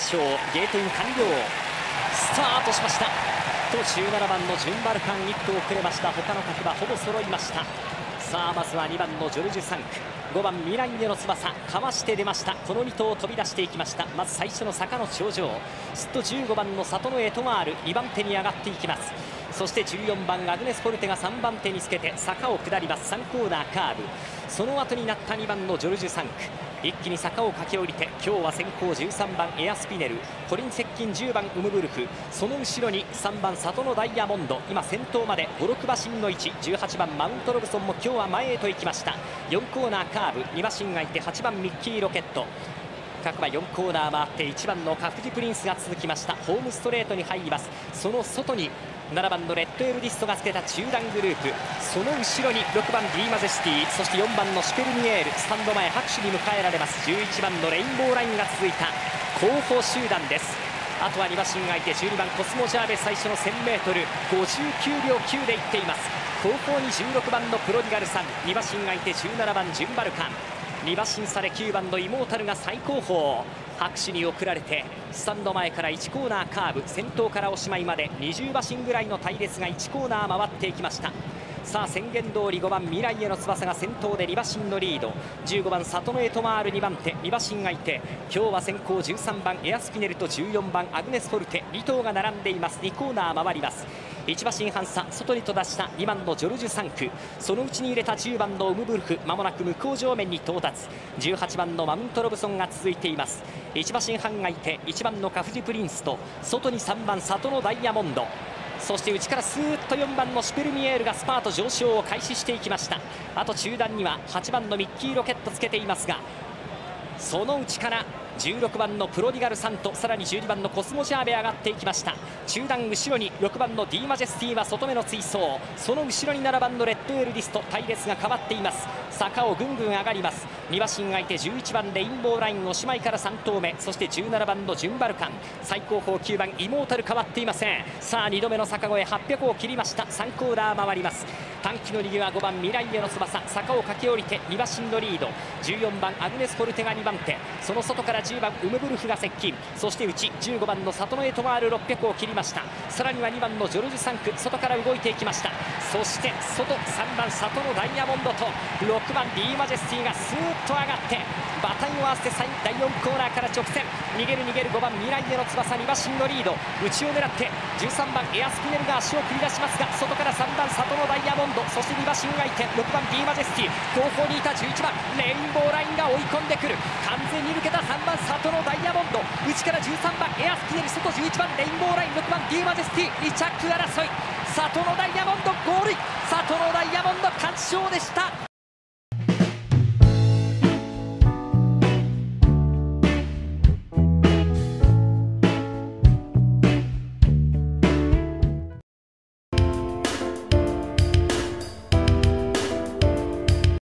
勝ゲートイン完了スタートしました。と17番のジュンバルカン一歩遅れました。他の角はほぼ揃いました。さあまずは2番のジョルジュ・サンク。5番未来への翼。かわして出ました。この2頭飛び出していきました。まず最初の坂の頂上。すっと15番の里のエトマール。2番手に上がっていきます。そして14番アグネス・ポルテが3番手につけて坂を下ります。3コーナーカーブ。その後になった2番のジョルジュ・サンク。一気に坂を駆け下りて今日は先行13番エアスピネル。コリン接近10番ウムブルフその後ろに3番里のダイヤモンド。今先頭まで56馬身の位置。18番マウントロブソンも今日は前へと行きました。4コーナーカーブ。2馬身がいて8番ミッキーロケット。各馬4コーナー回って1番のカフジプリンスが続きました。ホームストレートに入ります。その外に7番のレッドエルディストがつけた中段グループ。その後ろに6番ディーマゼスティそして4番のシュペルニエール。スタンド前拍手に迎えられます。11番のレインボーラインが続いた。後方集団です。あとは2馬身がいて12番コスモジャーベ最初の 1000m59 秒9でいっています。後方に16番のプロディガルさん。2馬身がいて17番ジュンバルカン。2馬身差で9番のイモータルが最高峰拍手に送られてスタンド前から1コーナーカーブ先頭からおしまいまで20馬身ぐらいの隊列が1コーナー回っていきました。さあ宣言通り5番未来への翼が先頭で2馬身のリード。15番里のエトマール。2番手2馬身がいて今日は先行13番エアスピネルと14番アグネス・フォルテ。2頭が並んでいます。2コーナー回ります。1馬身半差外に飛ばした2番のジョルジュ・サンク。そのうちに入れた10番のウムブルフまもなく向こう上面に到達。18番のマウントロブソンが続いています。1馬身半がいて1番のカフジプリンスと外に3番里のダイヤモンド。そして内からスーッと4番のシュペルミエールがスパート上昇を開始していきました。あと中段には8番のミッキーロケットつけていますがその内から16番のプロディガルサントさらに12番のコスモジャーベ上がっていきました。中段後ろに6番のディーマジェスティは外目の追走。その後ろに7番のレッドエルディスト隊列が変わっています。坂をぐんぐん上がります。2馬身相手11番レインボーラインおしまいから3投目。そして17番のジュンバルカン。最高峰9番イモータル変わっていません。さあ2度目の坂越え800を切りました。3コーナー回ります。短期の逃げは5番未来への翼。坂を駆け下りて2馬身のリード。14番アグネス・フォルテが2番手その外から10番ウムブルフが接近。そして内15番の里のエトマール600を切りました。さらには2番のジョルジュ・サンク外から動いていきました。そして外3番里のダイヤモンドと6番ディーマジェスティがスーッと上がってバタンを合わせて第4コーナーから直線。逃げる逃げる5番未来への翼2馬身のリード。内を狙って13番エアスピネルが足を繰り出しますが外から3番里のダイヤモンド。そして2馬身がいて6番ディーマジェスティ。後方にいた11番レインボーラインが追い込んでくる。完全に抜けた3番里のダイヤモンド。内から13番エアスピネル外11番レインボーライン6番ディーマジェスティ2着争い。サトノダイヤモンドゴールサトノダイヤモンド完勝でした。